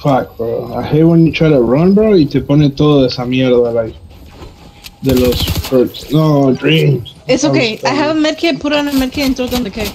Fuck, bro. I hate when you try to run, bro, y te pone toda esa mierda, like. De los perks. No, dreams. It's okay. I have a medkit. Put on a medkit and throw it on the cake.